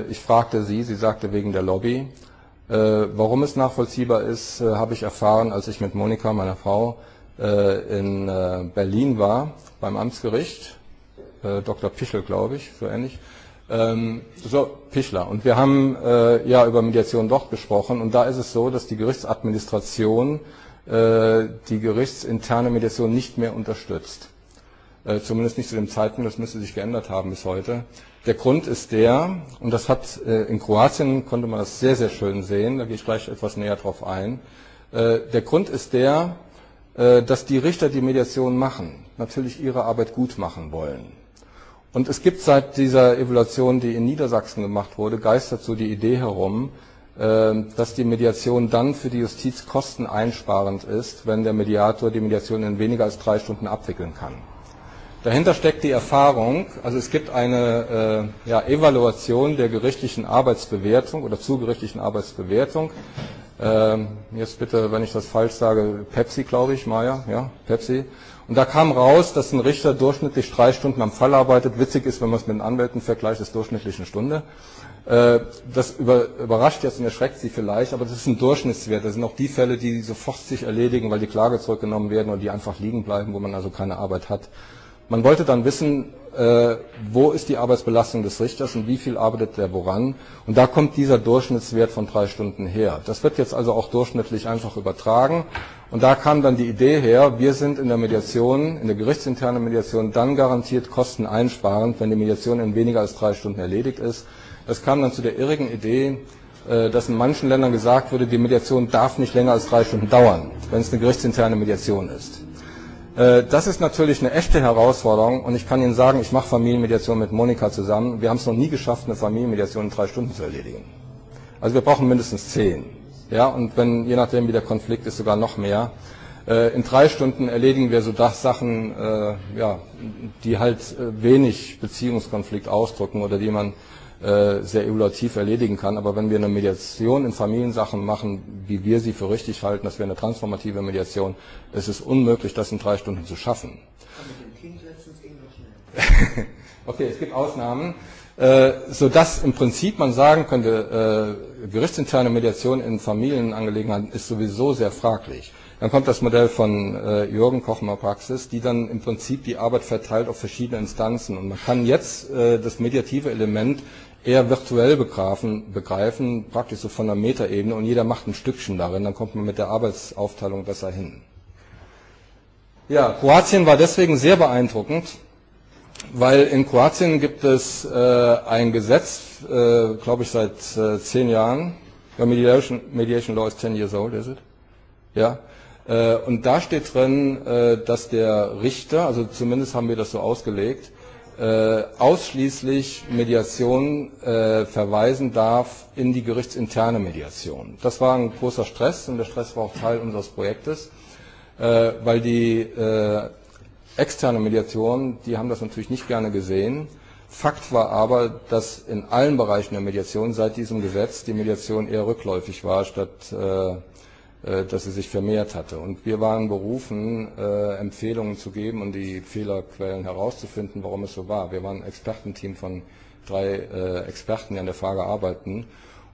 Ich fragte sie, sie sagte wegen der Lobby. Äh, warum es nachvollziehbar ist, äh, habe ich erfahren, als ich mit Monika, meiner Frau, äh, in äh, Berlin war, beim Amtsgericht. Äh, Dr. Pichel, glaube ich, so ähnlich. Ähm, so, Pichler. Und wir haben äh, ja über Mediation dort gesprochen. Und da ist es so, dass die Gerichtsadministration die gerichtsinterne Mediation nicht mehr unterstützt. Zumindest nicht zu dem Zeitpunkt, das müsste sich geändert haben bis heute. Der Grund ist der, und das hat äh, in Kroatien konnte man das sehr, sehr schön sehen, da gehe ich gleich etwas näher drauf ein. Äh, der Grund ist der, äh, dass die Richter, die Mediation machen, natürlich ihre Arbeit gut machen wollen. Und es gibt seit dieser Evaluation, die in Niedersachsen gemacht wurde, geistert so die Idee herum, dass die Mediation dann für die Justiz kosteneinsparend ist, wenn der Mediator die Mediation in weniger als drei Stunden abwickeln kann. Dahinter steckt die Erfahrung, also es gibt eine äh, ja, Evaluation der gerichtlichen Arbeitsbewertung oder zugerichtlichen Arbeitsbewertung. Ähm, jetzt bitte, wenn ich das falsch sage, Pepsi, glaube ich, Maya, ja, Pepsi. Und da kam raus, dass ein Richter durchschnittlich drei Stunden am Fall arbeitet. Witzig ist, wenn man es mit den Anwälten vergleicht, ist durchschnittlich eine Stunde. Äh, das über, überrascht jetzt und erschreckt Sie vielleicht, aber das ist ein Durchschnittswert. Das sind auch die Fälle, die sofort sich erledigen, weil die Klage zurückgenommen werden oder die einfach liegen bleiben, wo man also keine Arbeit hat. Man wollte dann wissen, äh, wo ist die Arbeitsbelastung des Richters und wie viel arbeitet der woran. Und da kommt dieser Durchschnittswert von drei Stunden her. Das wird jetzt also auch durchschnittlich einfach übertragen. Und da kam dann die Idee her, wir sind in der Mediation, in der gerichtsinternen Mediation dann garantiert kosteneinsparend, wenn die Mediation in weniger als drei Stunden erledigt ist. Das kam dann zu der irrigen Idee, äh, dass in manchen Ländern gesagt wurde, die Mediation darf nicht länger als drei Stunden dauern, wenn es eine gerichtsinterne Mediation ist. Äh, das ist natürlich eine echte Herausforderung und ich kann Ihnen sagen, ich mache Familienmediation mit Monika zusammen. Wir haben es noch nie geschafft, eine Familienmediation in drei Stunden zu erledigen. Also wir brauchen mindestens zehn. Ja, und wenn, je nachdem wie der Konflikt ist, sogar noch mehr. Äh, in drei Stunden erledigen wir so das Sachen, äh, ja, die halt wenig Beziehungskonflikt ausdrücken oder die man äh, sehr evaluativ erledigen kann. Aber wenn wir eine Mediation in Familiensachen machen, wie wir sie für richtig halten, das wäre eine transformative Mediation, es ist unmöglich, das in drei Stunden zu schaffen. okay, es gibt Ausnahmen, äh, so dass im Prinzip man sagen könnte, äh, gerichtsinterne Mediation in Familienangelegenheiten ist sowieso sehr fraglich. Dann kommt das Modell von äh, Jürgen Kochmer Praxis, die dann im Prinzip die Arbeit verteilt auf verschiedene Instanzen. Und man kann jetzt äh, das mediative Element eher virtuell begreifen, begreifen, praktisch so von der Metaebene und jeder macht ein Stückchen darin, dann kommt man mit der Arbeitsaufteilung besser hin. Ja, Kroatien war deswegen sehr beeindruckend, weil in Kroatien gibt es äh, ein Gesetz, äh, glaube ich, seit äh, zehn Jahren. Ja, Mediation, Mediation Law is 10 years old, is it? Ja. Äh, und da steht drin, äh, dass der Richter, also zumindest haben wir das so ausgelegt, äh, ausschließlich Mediation verweisen darf in die gerichtsinterne Mediation. Das war ein großer Stress und der Stress war auch Teil unseres Projektes, weil die externe Mediation, die haben das natürlich nicht gerne gesehen. Fakt war aber, dass in allen Bereichen der Mediation seit diesem Gesetz die Mediation eher rückläufig war, statt dass sie sich vermehrt hatte. Und wir waren berufen, äh, Empfehlungen zu geben und die Fehlerquellen herauszufinden, warum es so war. Wir waren ein Expertenteam von drei äh, Experten, die an der Frage arbeiten.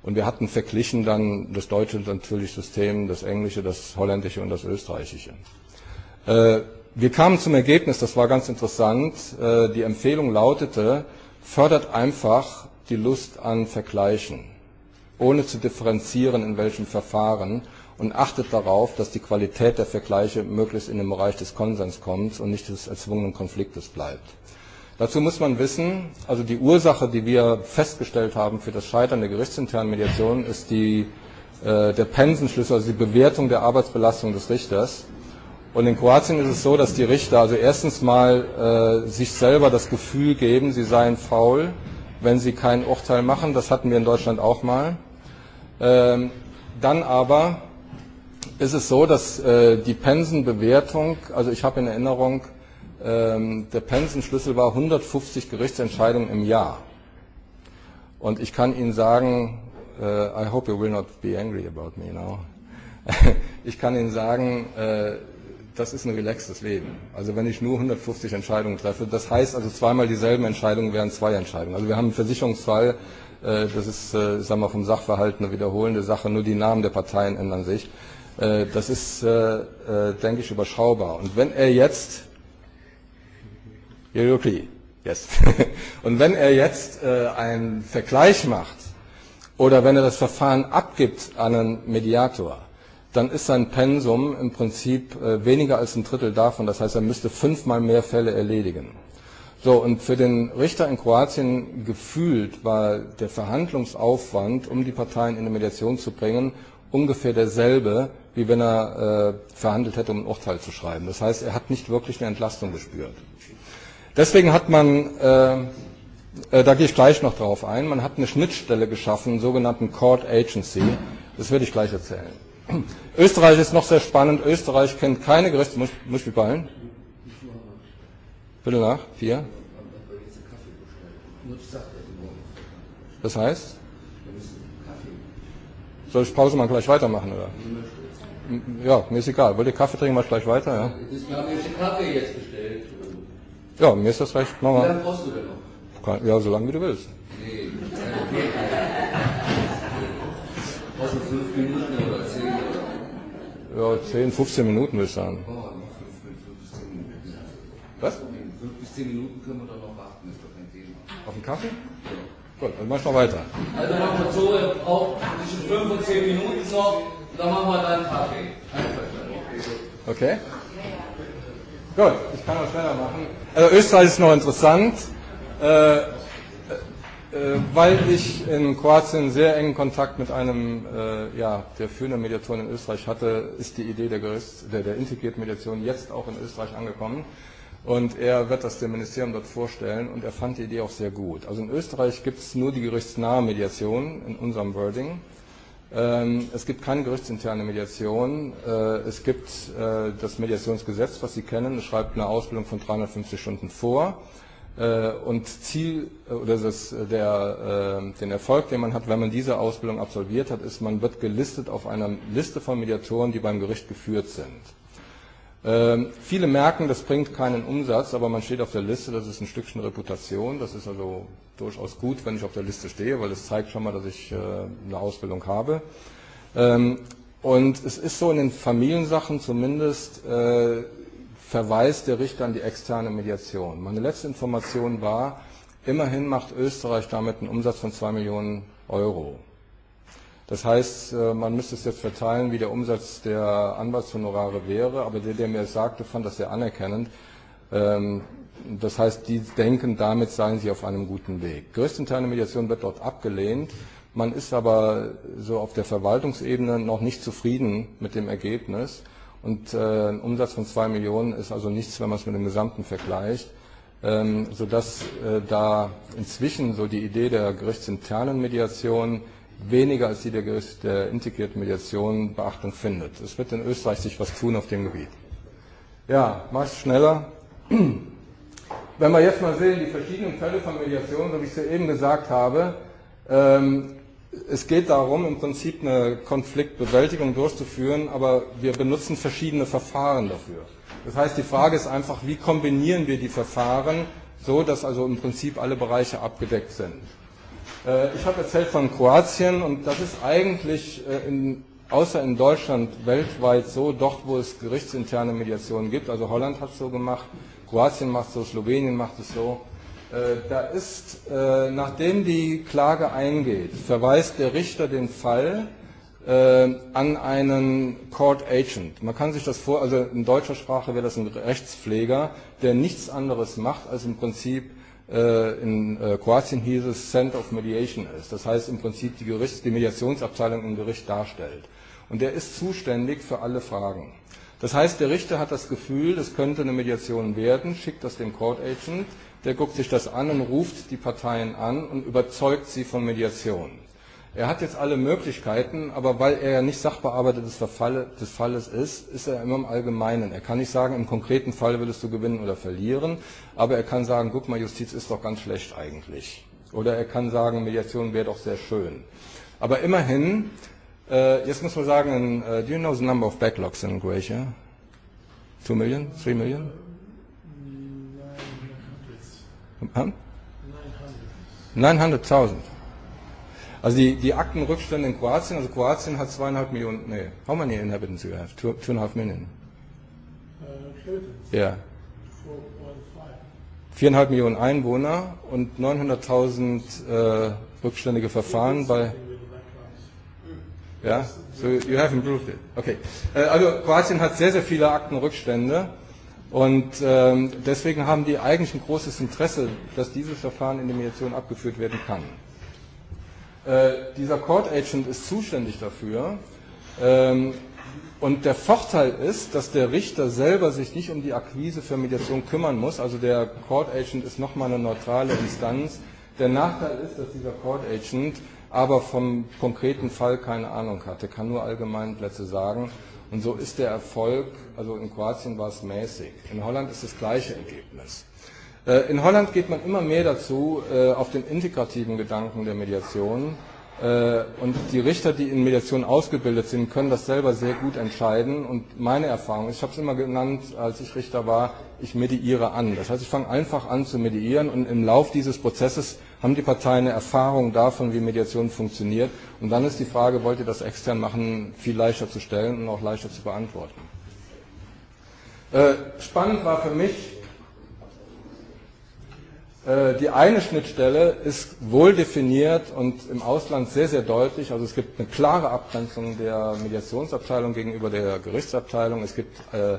Und wir hatten verglichen dann das deutsche natürlich System, das englische, das holländische und das österreichische. Wir kamen zum Ergebnis, das war ganz interessant, die Empfehlung lautete, fördert einfach die Lust an Vergleichen, ohne zu differenzieren, in welchem Verfahren und achtet darauf, dass die Qualität der Vergleiche möglichst in den Bereich des Konsens kommt und nicht des erzwungenen Konfliktes bleibt. Dazu muss man wissen, also die Ursache, die wir festgestellt haben für das Scheitern der gerichtsinternen Mediation, ist die, äh, der Pensenschlüssel, also die Bewertung der Arbeitsbelastung des Richters. Und in Kroatien ist es so, dass die Richter also erstens mal äh, sich selber das Gefühl geben, sie seien faul, wenn sie kein Urteil machen. Das hatten wir in Deutschland auch mal. Ähm, dann aber ist es so, dass äh, die Pensenbewertung, also ich habe in Erinnerung, ähm, der Pensenschlüssel war 150 Gerichtsentscheidungen im Jahr. Und ich kann Ihnen sagen, äh, I hope you will not be angry about me now. ich kann Ihnen sagen, äh, das ist ein relaxtes Leben. Also wenn ich nur 150 Entscheidungen treffe, das heißt also zweimal dieselben Entscheidungen wären zwei Entscheidungen. Also wir haben einen Versicherungsfall, äh, das ist, äh, ich sag mal, vom Sachverhalt eine wiederholende Sache, nur die Namen der Parteien ändern sich. Äh, das ist, äh, äh, denke ich, überschaubar. Und wenn er jetzt, yes. und wenn er jetzt einen Vergleich macht oder wenn er das Verfahren abgibt an einen Mediator, dann ist sein Pensum im Prinzip weniger als ein Drittel davon. Das heißt, er müsste fünfmal mehr Fälle erledigen. So, und für den Richter in Kroatien gefühlt war der Verhandlungsaufwand, um die Parteien in eine Mediation zu bringen, ungefähr derselbe, wie wenn er äh, verhandelt hätte, um ein Urteil zu schreiben. Das heißt, er hat nicht wirklich eine Entlastung gespürt. Deswegen hat man, äh, äh, da gehe ich gleich noch drauf ein, man hat eine Schnittstelle geschaffen, einen sogenannten Court Agency. Das werde ich gleich erzählen. Österreich ist noch sehr spannend. Österreich kennt keine Gerichte. Muss, muss ich mich beeilen? Viertel nach? Vier? Das heißt? Soll ich Pause mal gleich weitermachen, oder? Ja, mir ist egal. Wollt ihr Kaffee trinken, mach ich gleich weiter, ja? Wir haben jetzt Kaffee jetzt bestellt. Ja, mir ist das recht. Mach mal. Wie lange brauchst du denn noch? Ja, so lange wie du willst. Nee, Brauchst du fünf Minuten oder zehn? Ja, zehn, 15 Minuten würde ich sagen. Oh, fünf, bis zehn Minuten. Was? Fünf bis zehn Minuten können wir doch noch warten, ist doch kein Thema. Auf den Kaffee? Ja. Gut, dann mach ich mal weiter. Also machen wir so, auch zwischen 5 und 10 Minuten noch, dann machen wir dann Kaffee. Okay? Gut, ich kann auch schneller machen. Also Österreich ist noch interessant, äh, äh, weil ich in Kroatien sehr engen Kontakt mit einem äh, ja, der führenden Mediatoren in Österreich hatte, ist die Idee der, der, der integrierten Mediation jetzt auch in Österreich angekommen. Und er wird das dem Ministerium dort vorstellen und er fand die Idee auch sehr gut. Also in Österreich gibt es nur die gerichtsnahe Mediation in unserem Wording. Ähm, es gibt keine gerichtsinterne Mediation. Äh, es gibt äh, das Mediationsgesetz, was Sie kennen. Es schreibt eine Ausbildung von 350 Stunden vor. Äh, und Ziel oder das, der, den Erfolg, den man hat, wenn man diese Ausbildung absolviert hat, ist, man wird gelistet auf einer Liste von Mediatoren, die beim Gericht geführt sind. Ähm, viele merken, das bringt keinen Umsatz, aber man steht auf der Liste, das ist ein Stückchen Reputation. Das ist also durchaus gut, wenn ich auf der Liste stehe, weil es zeigt schon mal, dass ich äh, eine Ausbildung habe. Ähm, und es ist so in den Familiensachen zumindest, äh, verweist der Richter an die externe Mediation. Meine letzte Information war, immerhin macht Österreich damit einen Umsatz von 2 Millionen Euro. Das heißt, äh, man müsste es jetzt verteilen, wie der Umsatz der Anwaltshonorare wäre, aber der, der mir es sagte, fand das sehr anerkennend. Ähm, das heißt, die denken, damit seien sie auf einem guten Weg. Gerichtsinterne Mediation wird dort abgelehnt. Man ist aber so auf der Verwaltungsebene noch nicht zufrieden mit dem Ergebnis. Und äh, ein Umsatz von zwei Millionen ist also nichts, wenn man es mit dem Gesamten vergleicht, ähm, sodass äh, da inzwischen so die Idee der gerichtsinternen Mediation weniger als die der, der integrierten Mediation Beachtung findet. Es wird in Österreich sich was tun auf dem Gebiet. Ja, mach's schneller. Wenn wir jetzt mal sehen, die verschiedenen Fälle von Mediation, so wie ich es ja eben gesagt habe, ähm, es geht darum, im Prinzip eine Konfliktbewältigung durchzuführen, aber wir benutzen verschiedene Verfahren dafür. Das heißt, die Frage ist einfach, wie kombinieren wir die Verfahren, so dass also im Prinzip alle Bereiche abgedeckt sind. Äh, ich habe erzählt von Kroatien und das ist eigentlich äh, in, außer in Deutschland weltweit so, doch wo es gerichtsinterne Mediationen gibt. Also Holland hat es so gemacht, Kroatien macht es so, Slowenien macht es so. Äh, da ist, nachdem die Klage eingeht, verweist der Richter den Fall an einen Court Agent. Man kann sich das vor, also in deutscher Sprache wäre das ein Rechtspfleger, der nichts anderes macht, als im Prinzip in Kroatien hieß es Center of Mediation ist. Das heißt im Prinzip die, Gerichts-, die Mediationsabteilung im Gericht darstellt. Und der ist zuständig für alle Fragen. Das heißt, der Richter hat das Gefühl, es könnte eine Mediation werden, schickt das dem Court Agent, der guckt sich das an und ruft die Parteien an und überzeugt sie von Mediation. Er hat jetzt alle Möglichkeiten, aber weil er ja nicht Sachbearbeiter des, Verfalle, des Falles ist, ist er immer im Allgemeinen. Er kann nicht sagen, im konkreten Fall willst du gewinnen oder verlieren, aber er kann sagen, guck mal, Justiz ist doch ganz schlecht eigentlich. Oder er kann sagen, Mediation wäre doch sehr schön. Aber immerhin, äh, jetzt muss man sagen, uh, do you know the number of backlogs in Croatia? Two million? Three million? 900.000. Also die, die Aktenrückstände in Kroatien, also Kroatien hat zweieinhalb Millionen, nee, how many inhabitants do you have? Two, two and a half million? Ja. Yeah. Viereinhalb Millionen Einwohner und 900.000 äh, rückständige Verfahren bei. Ja, so you have improved it. Okay. Äh, also Kroatien hat sehr, sehr viele Aktenrückstände und ähm, deswegen haben die eigentlich ein großes Interesse, dass dieses Verfahren in der Mediation abgeführt werden kann. Äh, dieser Court Agent ist zuständig dafür. Ähm, und der Vorteil ist, dass der Richter selber sich nicht um die Akquise für Mediation kümmern muss. Also der Court Agent ist nochmal eine neutrale Instanz. Der Nachteil ist, dass dieser Court Agent aber vom konkreten Fall keine Ahnung hat. Er kann nur allgemein Plätze sagen. Und so ist der Erfolg, also in Kroatien war es mäßig. In Holland ist das gleiche Ergebnis. Äh, in Holland geht man immer mehr dazu, äh, auf den integrativen Gedanken der Mediation. Äh, und die Richter, die in Mediation ausgebildet sind, können das selber sehr gut entscheiden. Und meine Erfahrung, ich habe es immer genannt, als ich Richter war, ich mediiere an. Das heißt, ich fange einfach an zu mediieren und im Lauf dieses Prozesses haben die Parteien eine Erfahrung davon, wie Mediation funktioniert. Und dann ist die Frage, wollt ihr das extern machen, viel leichter zu stellen und auch leichter zu beantworten. Spannend war für mich, die eine Schnittstelle ist wohl definiert und im Ausland sehr, sehr deutlich. Also es gibt eine klare Abgrenzung der Mediationsabteilung gegenüber der Gerichtsabteilung. Es gibt äh,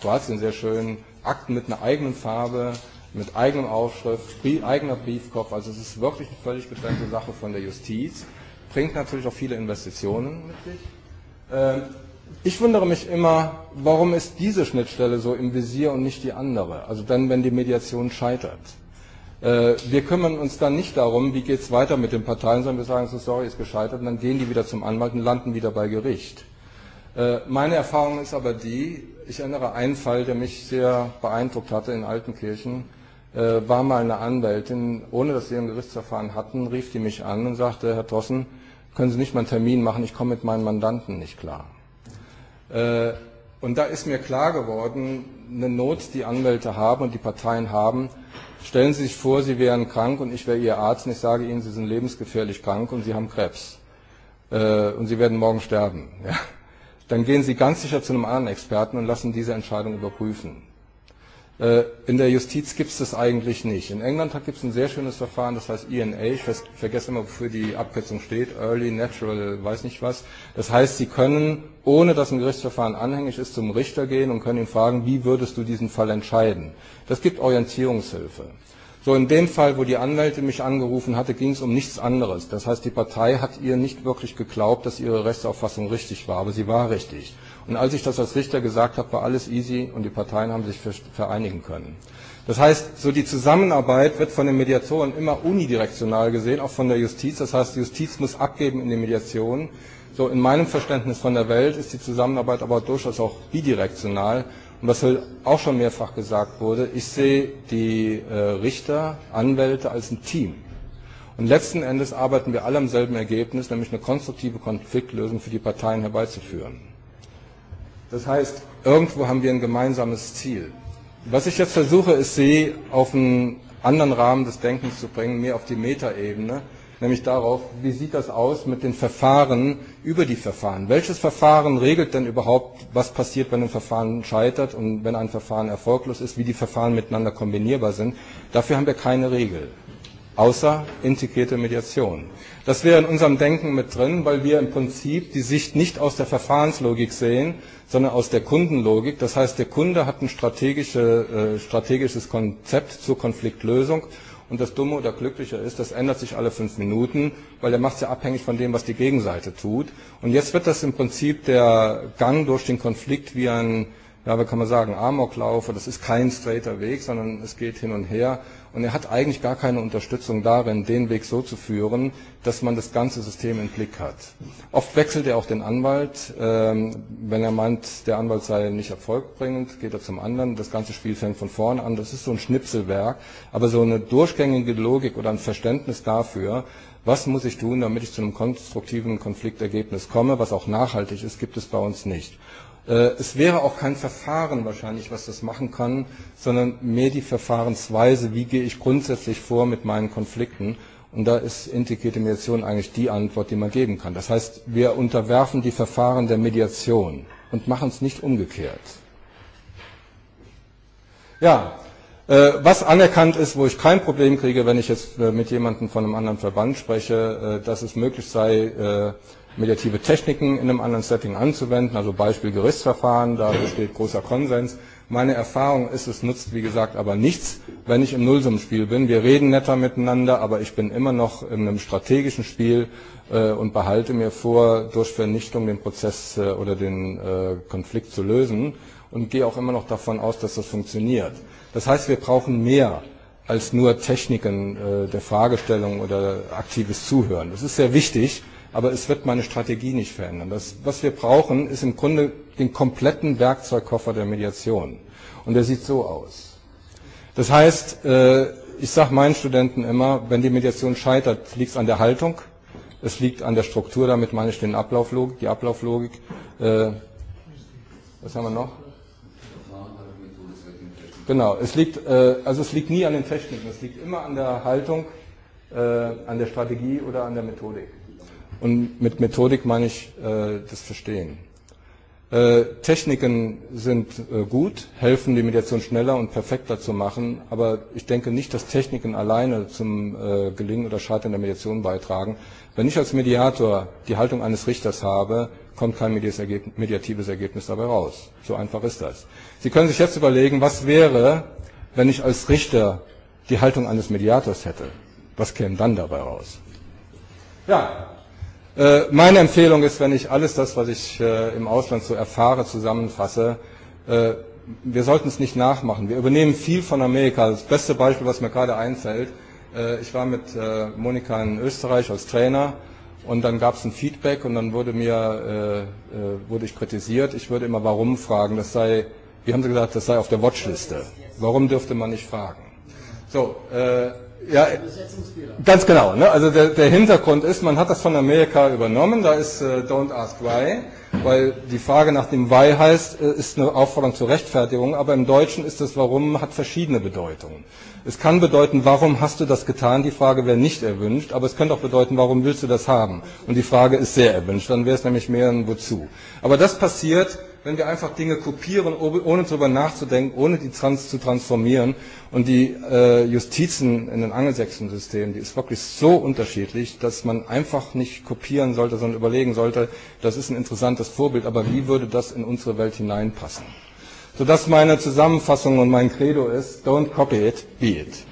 Kroatien sehr schön Akten mit einer eigenen Farbe, mit eigenem Aufschrift, eigener Briefkopf. Also es ist wirklich eine völlig getrennte Sache von der Justiz. Bringt natürlich auch viele Investitionen mit sich. Ähm, ich wundere mich immer, warum ist diese Schnittstelle so im Visier und nicht die andere? Also dann, wenn die Mediation scheitert. Äh, wir kümmern uns dann nicht darum, wie geht es weiter mit den Parteien, sondern wir sagen so, sorry, ist gescheitert, und dann gehen die wieder zum Anwalt und landen wieder bei Gericht. Äh, meine Erfahrung ist aber die, ich erinnere einen Fall, der mich sehr beeindruckt hatte in Altenkirchen äh, war mal eine Anwältin, ohne dass sie ein Gerichtsverfahren hatten, rief die mich an und sagte, Herr Tossen, können Sie nicht mal einen Termin machen, ich komme mit meinen Mandanten nicht klar. Und da ist mir klar geworden, eine Not, die Anwälte haben und die Parteien haben, stellen Sie sich vor, Sie wären krank und ich wäre Ihr Arzt und ich sage Ihnen, Sie sind lebensgefährlich krank und Sie haben Krebs. Äh, und Sie werden morgen sterben. Ja. dann gehen Sie ganz sicher zu einem anderen Experten und lassen diese Entscheidung überprüfen. Äh, in der Justiz gibt es das eigentlich nicht. In England gibt es ein sehr schönes Verfahren, das heißt ENA, ich vergesse immer, wofür die Abkürzung steht, Early Natural, weiß nicht was. Das heißt, Sie können, ohne dass ein Gerichtsverfahren anhängig ist, zum Richter gehen und können ihn fragen, wie würdest du diesen Fall entscheiden? Das gibt Orientierungshilfe. So in dem Fall, wo die Anwältin mich angerufen hatte, ging es um nichts anderes. Das heißt, die Partei hat ihr nicht wirklich geglaubt, dass ihre Rechtsauffassung richtig war, aber sie war richtig. Und als ich das als Richter gesagt habe, war alles easy und die Parteien haben sich vereinigen können. Das heißt, so die Zusammenarbeit wird von den Mediatoren immer unidirektional gesehen, auch von der Justiz. Das heißt, die Justiz muss abgeben in die Mediation. So in meinem Verständnis von der Welt ist die Zusammenarbeit aber durchaus auch bidirektional. Und was auch schon mehrfach gesagt wurde, ich sehe die äh, Richter, Anwälte als ein Team. Und letzten Endes arbeiten wir alle am selben Ergebnis, nämlich eine konstruktive Konfliktlösung für die Parteien herbeizuführen. Das heißt, irgendwo haben wir ein gemeinsames Ziel. Was ich jetzt versuche, ist Sie auf einen anderen Rahmen des Denkens zu bringen, mehr auf die Metaebene nämlich darauf, wie sieht das aus mit den Verfahren über die Verfahren? Welches Verfahren regelt denn überhaupt, was passiert, wenn ein Verfahren scheitert und wenn ein Verfahren erfolglos ist, wie die Verfahren miteinander kombinierbar sind? Dafür haben wir keine Regel, außer integrierte Mediation. Das wäre in unserem Denken mit drin, weil wir im Prinzip die Sicht nicht aus der Verfahrenslogik sehen, sondern aus der Kundenlogik. Das heißt, der Kunde hat ein strategische, äh, strategisches Konzept zur Konfliktlösung und das Dumme oder Glückliche ist, das ändert sich alle fünf Minuten, weil er macht es ja abhängig von dem, was die Gegenseite tut. Und jetzt wird das im Prinzip der Gang durch den Konflikt wie ein ja, wie kann man sagen, Amoklauf, das ist kein straighter Weg, sondern es geht hin und her. Und er hat eigentlich gar keine Unterstützung darin, den Weg so zu führen, dass man das ganze System im Blick hat. Oft wechselt er auch den Anwalt. Ähm, wenn er meint, der Anwalt sei nicht erfolgbringend, geht er zum anderen. Das ganze Spiel fängt von vorne an. Das ist so ein Schnipselwerk. Aber so eine durchgängige Logik oder ein Verständnis dafür, was muss ich tun, damit ich zu einem konstruktiven Konfliktergebnis komme, was auch nachhaltig ist, gibt es bei uns nicht. Äh, es wäre auch kein Verfahren wahrscheinlich, was das machen kann, sondern mehr die Verfahrensweise, wie gehe ich grundsätzlich vor mit meinen Konflikten. Und da ist integrierte Mediation eigentlich die Antwort, die man geben kann. Das heißt, wir unterwerfen die Verfahren der Mediation und machen es nicht umgekehrt. Ja, was anerkannt ist, wo ich kein Problem kriege, wenn ich jetzt äh, mit jemandem von einem anderen Verband spreche, dass es möglich sei, mediative Techniken in einem anderen Setting anzuwenden, also Beispiel Gerichtsverfahren, da besteht großer Konsens. Meine Erfahrung ist, es nutzt, wie gesagt, aber nichts, wenn ich im Nullsummenspiel bin. Wir reden netter miteinander, aber ich bin immer noch in einem strategischen Spiel äh, und behalte mir vor, durch Vernichtung den Prozess äh, oder den äh, Konflikt zu lösen und gehe auch immer noch davon aus, dass das funktioniert. Das heißt, wir brauchen mehr als nur Techniken äh, der Fragestellung oder aktives Zuhören. Das ist sehr wichtig, aber es wird meine Strategie nicht verändern. Das, was wir brauchen, ist im Grunde den kompletten Werkzeugkoffer der Mediation. Und der sieht so aus. Das heißt, äh, ich sage meinen Studenten immer, wenn die Mediation scheitert, liegt es an der Haltung, es liegt an der Struktur, damit meine ich den Ablauflogik, die Ablauflogik. Äh, was haben wir noch? Genau, es liegt, äh, also es liegt nie an den Techniken, es liegt immer an der Haltung, an der Strategie oder an der Methodik. Und mit Methodik meine ich äh, das Verstehen. Äh, Techniken sind äh, gut, helfen die Mediation schneller und perfekter zu machen, aber ich denke nicht, dass Techniken alleine zum äh, Gelingen oder Scheitern der Mediation beitragen. Wenn ich als Mediator die Haltung eines Richters habe, kommt kein mediatives Ergebnis dabei raus. So einfach ist das. Sie können sich jetzt überlegen, was wäre, wenn ich als Richter die Haltung eines Mediators hätte? Was käme dann dabei raus? Ja, äh, meine Empfehlung ist, wenn ich alles das, was ich äh, im Ausland so erfahre, zusammenfasse, äh, wir sollten es nicht nachmachen. Wir übernehmen viel von Amerika. Das beste Beispiel, was mir gerade einfällt, ich war mit Monika in Österreich als Trainer und dann gab es ein Feedback und dann wurde mir wurde ich kritisiert. Ich würde immer warum fragen. Das sei, wie haben Sie gesagt, das sei auf der Watchliste. Warum dürfte man nicht fragen? So, ja, ganz genau. Ne? Also der, der, Hintergrund ist, man hat das von Amerika übernommen, da ist äh, Don't Ask Why. weil die Frage nach dem Why heißt, äh, ist eine Aufforderung zur Rechtfertigung, aber im Deutschen ist das Warum hat verschiedene Bedeutungen. Es kann bedeuten, warum hast du das getan? Die Frage wäre nicht erwünscht, aber es könnte auch bedeuten, warum willst du das haben? Und die Frage ist sehr erwünscht, dann wäre es nämlich mehr ein Wozu. Aber das passiert, wenn wir einfach Dinge kopieren, ohne darüber nachzudenken, ohne die trans zu transformieren. Und die äh, Justizen in den angelsächsischen Systemen, die ist wirklich so unterschiedlich, dass man einfach nicht kopieren sollte, sondern überlegen sollte, das ist ein interessantes Vorbild, aber wie würde das in unsere Welt hineinpassen? Sodass meine Zusammenfassung und mein Credo ist, don't copy it, be it.